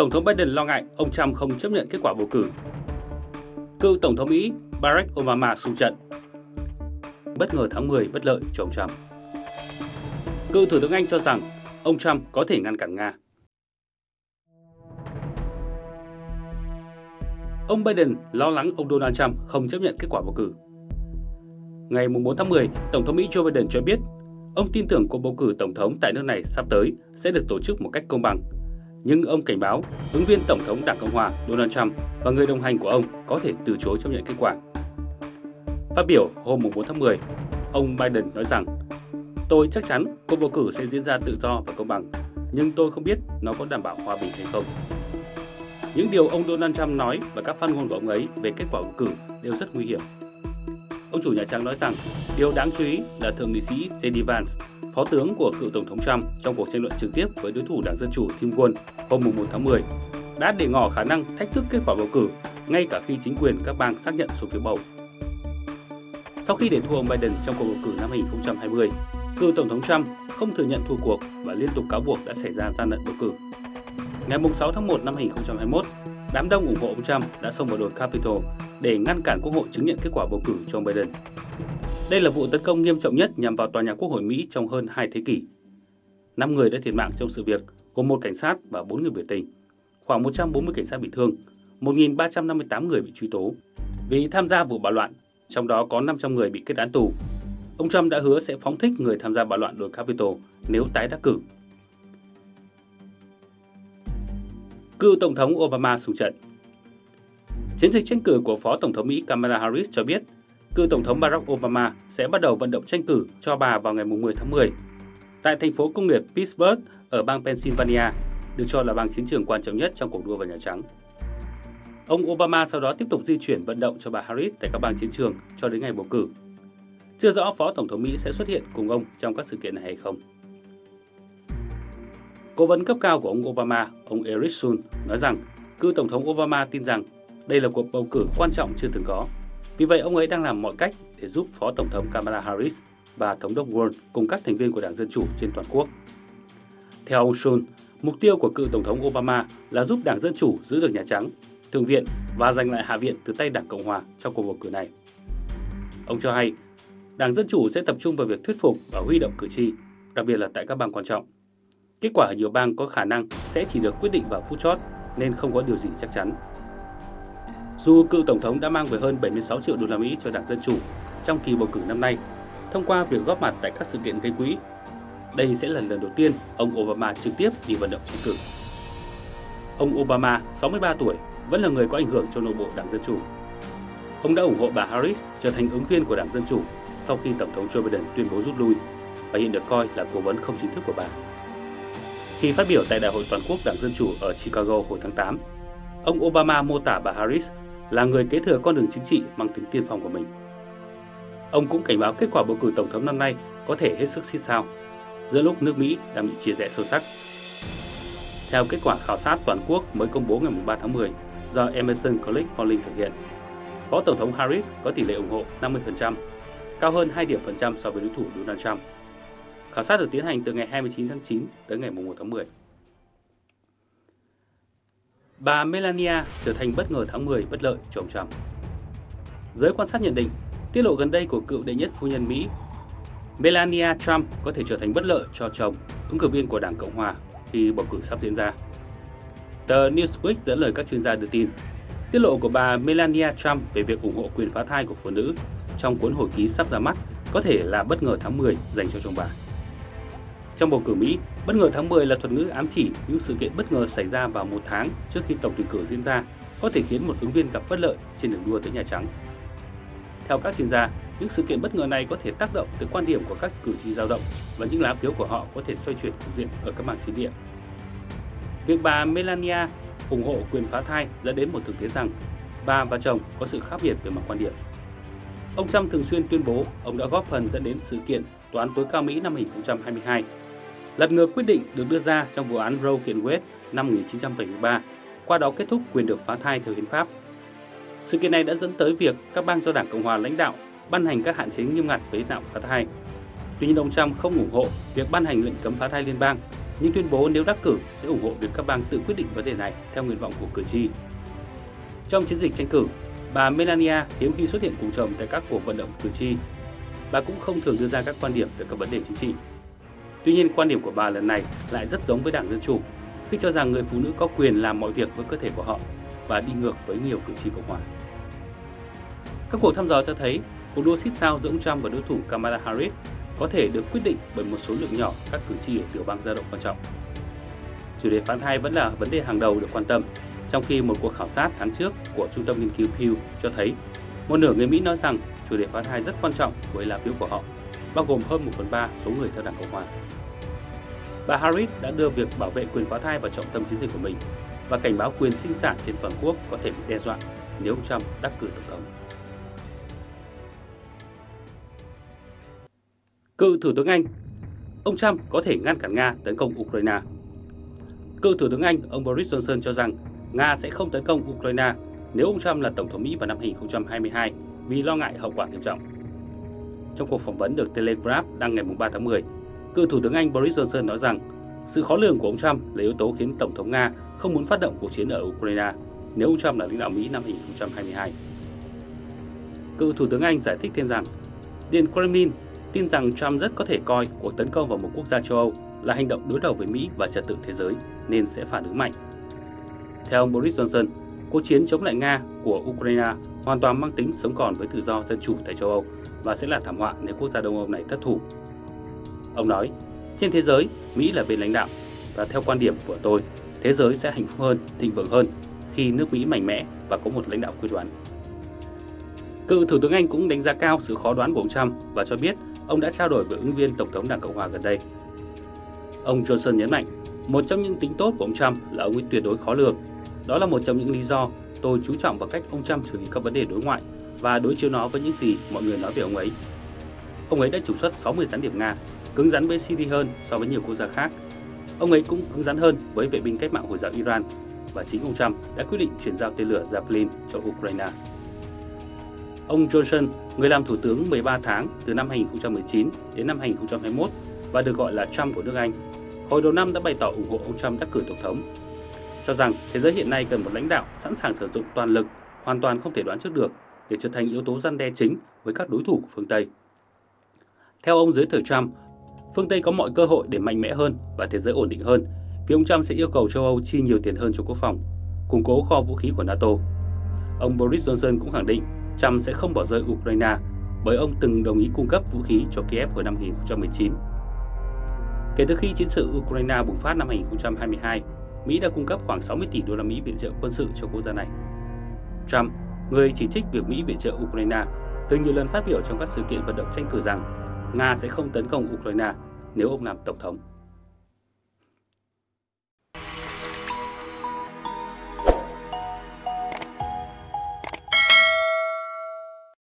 Tổng thống Biden lo ngại ông Trump không chấp nhận kết quả bầu cử. Cựu Tổng thống Mỹ Barack Obama xung trận. Bất ngờ tháng 10 bất lợi cho ông Trump. Cựu Thủ tướng Anh cho rằng ông Trump có thể ngăn cản Nga. Ông Biden lo lắng ông Donald Trump không chấp nhận kết quả bầu cử. Ngày 4 tháng 10, Tổng thống Mỹ Joe Biden cho biết ông tin tưởng cuộc bầu cử tổng thống tại nước này sắp tới sẽ được tổ chức một cách công bằng. Nhưng ông cảnh báo ứng viên Tổng thống Đảng Cộng hòa Donald Trump và người đồng hành của ông có thể từ chối chấp nhận kết quả. Phát biểu hôm 4 tháng 10, ông Biden nói rằng Tôi chắc chắn cuộc bầu cử sẽ diễn ra tự do và công bằng, nhưng tôi không biết nó có đảm bảo hòa bình hay không. Những điều ông Donald Trump nói và các phát ngôn của ông ấy về kết quả bầu cử đều rất nguy hiểm. Ông chủ Nhà Trắng nói rằng điều đáng chú ý là Thượng nghị sĩ J.D. Vance, phó tướng của cựu Tổng thống Trump trong cuộc tranh luận trực tiếp với đối thủ Đảng Dân Chủ Tim Walz hôm 1 tháng 10, đã để ngỏ khả năng thách thức kết quả bầu cử ngay cả khi chính quyền các bang xác nhận số phiếu bầu. Sau khi để thua ông Biden trong cuộc bầu cử năm 2020, cựu Tổng thống Trump không thừa nhận thua cuộc và liên tục cáo buộc đã xảy ra gian lận bầu cử. Ngày 6 tháng 1 năm 2021, đám đông ủng hộ ông Trump đã xông vào đồn Capitol để ngăn cản Quốc hội chứng nhận kết quả bầu cử cho ông Biden. Đây là vụ tấn công nghiêm trọng nhất nhằm vào tòa nhà Quốc hội Mỹ trong hơn 2 thế kỷ. 5 người đã thiệt mạng trong sự việc, gồm một cảnh sát và 4 người biểu tình. Khoảng 140 cảnh sát bị thương, 1.358 người bị truy tố vì tham gia vụ bạo loạn, trong đó có 500 người bị kết án tù. Ông Trump đã hứa sẽ phóng thích người tham gia bạo loạn đồi Capitol nếu tái đắc cử. Cựu Tổng thống Obama xuống trận Chiến dịch tranh cử của Phó Tổng thống Mỹ Kamala Harris cho biết, cựu Tổng thống Barack Obama sẽ bắt đầu vận động tranh cử cho bà vào ngày 10 tháng 10 tại thành phố công nghiệp Pittsburgh ở bang Pennsylvania, được cho là bang chiến trường quan trọng nhất trong cuộc đua vào Nhà Trắng. Ông Obama sau đó tiếp tục di chuyển vận động cho bà Harris tại các bang chiến trường cho đến ngày bầu cử. Chưa rõ Phó Tổng thống Mỹ sẽ xuất hiện cùng ông trong các sự kiện này hay không. Cố vấn cấp cao của ông Obama, ông Eric Sun, nói rằng cựu Tổng thống Obama tin rằng đây là cuộc bầu cử quan trọng chưa từng có. Vì vậy, ông ấy đang làm mọi cách để giúp Phó Tổng thống Kamala Harris và Thống đốc Warren cùng các thành viên của Đảng Dân Chủ trên toàn quốc. Theo ông Sun, mục tiêu của cựu Tổng thống Obama là giúp Đảng Dân Chủ giữ được Nhà Trắng, Thượng viện và giành lại Hạ viện từ tay Đảng Cộng Hòa trong cuộc bầu cử này. Ông cho hay, Đảng Dân Chủ sẽ tập trung vào việc thuyết phục và huy động cử tri, đặc biệt là tại các bang quan trọng. Kết quả ở nhiều bang có khả năng sẽ chỉ được quyết định vào phút chót nên không có điều gì chắc chắn. Dù cựu tổng thống đã mang về hơn 76 triệu đô la Mỹ cho Đảng Dân chủ trong kỳ bầu cử năm nay, thông qua việc góp mặt tại các sự kiện gây quỹ, đây sẽ là lần đầu tiên ông Obama trực tiếp đi vận động tranh cử. Ông Obama, 63 tuổi, vẫn là người có ảnh hưởng trong nội bộ Đảng Dân chủ. Ông đã ủng hộ bà Harris trở thành ứng viên của Đảng Dân chủ sau khi Tổng thống Joe Biden tuyên bố rút lui và hiện được coi là cố vấn không chính thức của bà. Khi phát biểu tại Đại hội toàn quốc Đảng Dân Chủ ở Chicago hồi tháng 8, ông Obama mô tả bà Harris là người kế thừa con đường chính trị mang tính tiên phong của mình. Ông cũng cảnh báo kết quả bầu cử tổng thống năm nay có thể hết sức xít sao, giữa lúc nước Mỹ đang bị chia rẽ sâu sắc. Theo kết quả khảo sát toàn quốc mới công bố ngày 3 tháng 10 do Emerson College Polling thực hiện, Phó Tổng thống Harris có tỷ lệ ủng hộ 50%, cao hơn 2 điểm phần trăm so với đối thủ Donald Trump. Khảo sát được tiến hành từ ngày 29 tháng 9 tới ngày 1 tháng 10. Bà Melania trở thành bất ngờ tháng 10 bất lợi cho ông Trump. Giới quan sát nhận định, tiết lộ gần đây của cựu đệ nhất phu nhân Mỹ Melania Trump có thể trở thành bất lợi cho chồng, ứng cử viên của Đảng Cộng Hòa khi bầu cử sắp diễn ra. Tờ Newsweek dẫn lời các chuyên gia đưa tin, tiết lộ của bà Melania Trump về việc ủng hộ quyền phá thai của phụ nữ trong cuốn hồi ký sắp ra mắt có thể là bất ngờ tháng 10 dành cho chồng bà. Trong bầu cử Mỹ, bất ngờ tháng 10 là thuật ngữ ám chỉ những sự kiện bất ngờ xảy ra vào một tháng trước khi tổng tuyển cử diễn ra, có thể khiến một ứng viên gặp bất lợi trên đường đua tới Nhà Trắng. Theo các chuyên gia, những sự kiện bất ngờ này có thể tác động tới quan điểm của các cử tri dao động và những lá phiếu của họ có thể xoay chuyển cục diện ở các bang chiến địa. Việc bà Melania ủng hộ quyền phá thai dẫn đến một thực tế rằng bà và chồng có sự khác biệt về mặt quan điểm. Ông Trump thường xuyên tuyên bố ông đã góp phần dẫn đến sự kiện Tòa án tối cao Mỹ năm 2022 Lật ngược quyết định được đưa ra trong vụ án Roe kiện Wade năm 1973, qua đó kết thúc quyền được phá thai theo hiến pháp. Sự kiện này đã dẫn tới việc các bang do Đảng Cộng hòa lãnh đạo ban hành các hạn chế nghiêm ngặt với đạo phá thai. Tuy nhiên ông Trump không ủng hộ việc ban hành lệnh cấm phá thai liên bang nhưng tuyên bố nếu đắc cử sẽ ủng hộ việc các bang tự quyết định vấn đề này theo nguyện vọng của cử tri. Trong chiến dịch tranh cử, bà Melania hiếm khi xuất hiện cùng chồng tại các cuộc vận động cử tri. Bà cũng không thường đưa ra các quan điểm về các vấn đề chính trị. Tuy nhiên, quan điểm của bà lần này lại rất giống với Đảng Dân Chủ, khi cho rằng người phụ nữ có quyền làm mọi việc với cơ thể của họ và đi ngược với nhiều cử tri Cộng hòa. Các cuộc thăm dò cho thấy cuộc đua xít sao giữa ông Trump và đối thủ Kamala Harris có thể được quyết định bởi một số lượng nhỏ các cử tri ở tiểu bang dao động quan trọng. Chủ đề phá thai vẫn là vấn đề hàng đầu được quan tâm, trong khi một cuộc khảo sát tháng trước của Trung tâm Nghiên cứu Pew cho thấy một nửa người Mỹ nói rằng chủ đề phá thai rất quan trọng với lá phiếu của họ, bao gồm hơn 1 phần 3 số người theo Đảng Cộng hòa. Bà Harris đã đưa việc bảo vệ quyền phá thai vào trọng tâm chiến dịch của mình và cảnh báo quyền sinh sản trên toàn quốc có thể bị đe dọa nếu ông Trump đắc cử tổng thống. Cựu Thủ tướng Anh, Ông Trump có thể ngăn cản Nga tấn công Ukraine Cựu Thủ tướng Anh, ông Boris Johnson cho rằng Nga sẽ không tấn công Ukraine nếu ông Trump là Tổng thống Mỹ vào năm 2022 vì lo ngại hậu quả nghiêm trọng. Trong cuộc phỏng vấn được Telegraph đăng ngày 3 tháng 10, cựu Thủ tướng Anh Boris Johnson nói rằng sự khó lường của ông Trump là yếu tố khiến Tổng thống Nga không muốn phát động cuộc chiến ở Ukraine nếu ông Trump là lãnh đạo Mỹ năm 2022. Cựu Thủ tướng Anh giải thích thêm rằng Điện Kremlin tin rằng Trump rất có thể coi cuộc tấn công vào một quốc gia châu Âu là hành động đối đầu với Mỹ và trật tự thế giới nên sẽ phản ứng mạnh. Theo ông Boris Johnson, cuộc chiến chống lại Nga của Ukraine hoàn toàn mang tính sống còn với tự do dân chủ tại châu Âu và sẽ là thảm họa nếu quốc gia Đông Âu này thất thủ. Ông nói, trên thế giới, Mỹ là bên lãnh đạo và theo quan điểm của tôi, thế giới sẽ hạnh phúc hơn, thịnh vượng hơn khi nước Mỹ mạnh mẽ và có một lãnh đạo quyết đoán. Cựu Thủ tướng Anh cũng đánh giá cao sự khó đoán của ông Trump và cho biết ông đã trao đổi với ứng viên Tổng thống Đảng Cộng hòa gần đây. Ông Johnson nhấn mạnh, một trong những tính tốt của ông Trump là ông ấy tuyệt đối khó lường. Đó là một trong những lý do tôi chú trọng vào cách ông Trump xử lý các vấn đề đối ngoại và đối chiếu nó với những gì mọi người nói về ông ấy. Ông ấy đã trục xuất 60 gián điệp Nga, cứng rắn với Syria hơn so với nhiều quốc gia khác. Ông ấy cũng cứng rắn hơn với vệ binh cách mạng Hồi giáo Iran và chính ông Trump đã quyết định chuyển giao tên lửa Javelin cho Ukraine. Ông Johnson, người làm thủ tướng 13 tháng từ năm 2019 đến năm 2021 và được gọi là Trump của nước Anh, hồi đầu năm đã bày tỏ ủng hộ ông Trump đắc cử tổng thống, cho rằng thế giới hiện nay cần một lãnh đạo sẵn sàng sử dụng toàn lực, hoàn toàn không thể đoán trước được để trở thành yếu tố răn đe chính với các đối thủ của phương Tây. Theo ông dưới thời Trump, phương Tây có mọi cơ hội để mạnh mẽ hơn và thế giới ổn định hơn vì ông Trump sẽ yêu cầu châu Âu chi nhiều tiền hơn cho quốc phòng, củng cố kho vũ khí của NATO. Ông Boris Johnson cũng khẳng định Trump sẽ không bỏ rơi Ukraine bởi ông từng đồng ý cung cấp vũ khí cho Kiev hồi năm 2019. Kể từ khi chiến sự Ukraine bùng phát năm 2022, Mỹ đã cung cấp khoảng 60 tỷ đô la Mỹ viện trợ quân sự cho quốc gia này. Trump, người chỉ trích việc Mỹ viện trợ Ukraine, từng nhiều lần phát biểu trong các sự kiện vận động tranh cử rằng Nga sẽ không tấn công Ukraine nếu ông làm tổng thống.